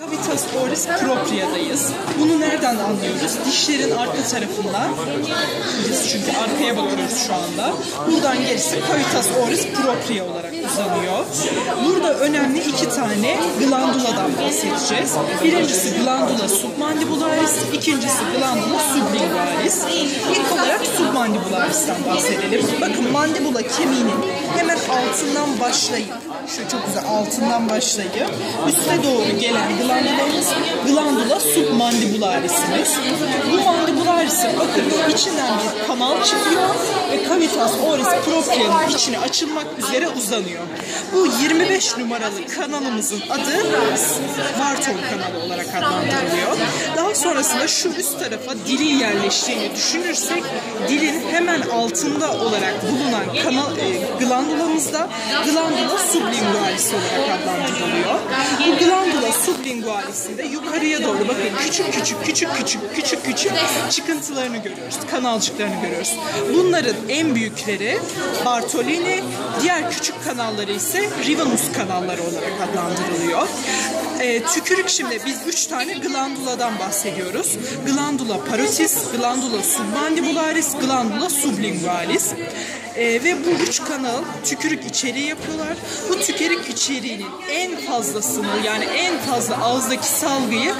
Cavitas oris propria'dayız. Bunu nereden anlıyoruz? Dişlerin arka tarafından, biz çünkü arkaya bakıyoruz şu anda. Buradan gerisi cavitas oris propria olarak uzanıyor. Burada önemli iki tane glanduladan bahsedeceğiz. Birincisi glandula submandibularis, ikincisi glandula sublingualis. İlk olarak submandibularis'ten bahsedelim. Bakın mandibula kemiğinin hemen altından başlayıp, şu çok güzel altından başlayıp üste doğru gelen glandulamız glandula submandibularisimiz. Bu içinden bir kanal çıkıyor ve cavitas oris propria'nın içine açılmak üzere uzanıyor. Bu 25 numaralı kanalımızın adı Wharton kanalı olarak adlandırılıyor. Daha sonrasında şu üst tarafa dilin yerleştiğini düşünürsek dilin hemen altında olarak bulunan kanal e, glandulamızda glandula sublingualis olarak adlandırılıyor. Bu glandula sublingualisinde yukarıya doğru bakın küçük küçük küçük küçük küçük küçük çıkıntılarını görüyoruz. Kanalcıklarını görüyoruz. Bunların en büyükleri Bartolini, diğer küçük kanalları ise Rivanus kanalları olarak adlandırılıyor. E, tükürük şimdi biz üç tane glanduladan bahsediyoruz. Glandula parotis, glandula submandibularis, glandula sublingualis. E, ve bu üç kanal tükürük içeriği yapıyorlar. Bu tükürük içeriğinin en fazlasını yani en fazla ağızdaki salgıyı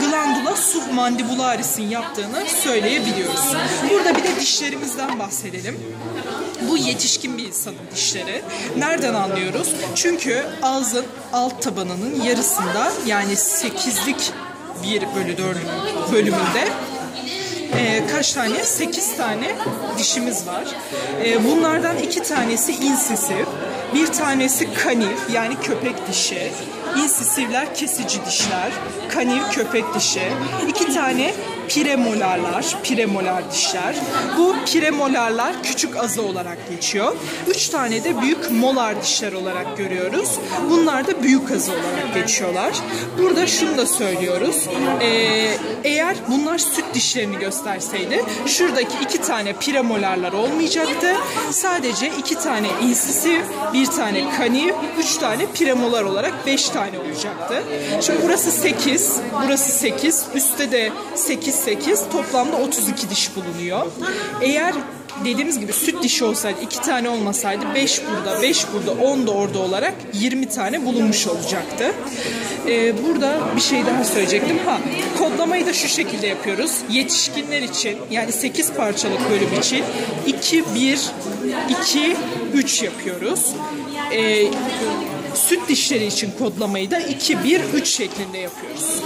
glandula submandibularis'in yaptığını söyleyebiliyoruz. Burada bir de dişlerimizden bahsedelim. Bu yetişkin bir insanın dişleri. Nereden anlıyoruz? Çünkü ağzın alt tabanının yarısında yani 8'lik 1 bölü 4 bölümünde e, kaç tane? 8 tane dişimiz var. E, bunlardan iki tanesi insisif, bir tanesi kanif yani köpek dişi. İnsisivler kesici dişler, kanif köpek dişi. İki tane premolarlar, premolar dişler. Bu premolarlar küçük azı olarak geçiyor. Üç tane de büyük molar dişler olarak görüyoruz. Bunlar da büyük azı olarak geçiyorlar. Burada şunu da söylüyoruz. Ee, eğer bunlar süt dişlerini gösterseydi şuradaki iki tane premolarlar olmayacaktı. Sadece iki tane insisif, bir tane kanif, üç tane premolar olarak beş tane olacaktı. Şimdi burası 8, burası 8, üstte de 8 8 toplamda 32 diş bulunuyor. Eğer dediğimiz gibi süt dişi olsaydı iki tane olmasaydı 5 burada 5 burada 10 da orada olarak 20 tane bulunmuş olacaktı. Ee, burada bir şey daha söyleyecektim. Ha, kodlamayı da şu şekilde yapıyoruz. Yetişkinler için yani 8 parçalık bölüm için 2 1 2 3 yapıyoruz. Ee, süt dişleri için kodlamayı da 2 1 3 şeklinde yapıyoruz.